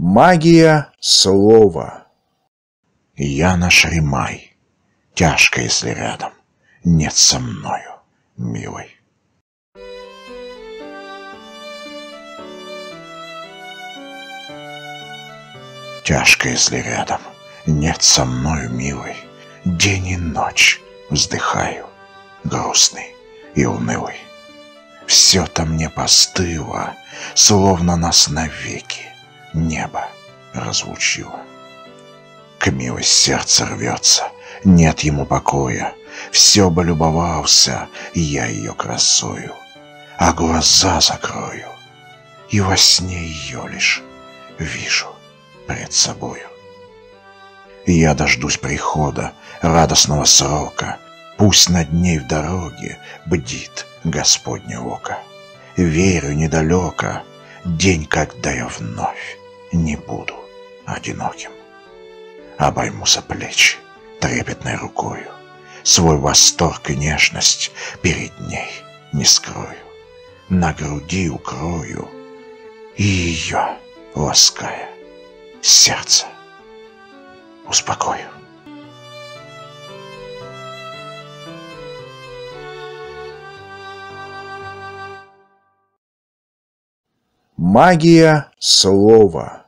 Магия слова. Я наш Римай. Тяжко, если рядом нет со мною, милый. Тяжко, если рядом нет со мною, милый. День и ночь вздыхаю, грустный и унылый. Все-то мне постыло, словно нас навеки небо разлучило. К милость сердце рвется, нет ему покоя. Все бы любовался я ее красою, а глаза закрою, и во сне ее лишь вижу пред собою. Я дождусь прихода радостного срока, Пусть над ней в дороге бдит Господне око. Верю недалеко, день, когда я вновь не буду одиноким. Обойму за плечи трепетной рукою, Свой восторг и нежность перед ней не скрою. На груди укрою и ее, лаская, сердце успокою. Магия слова.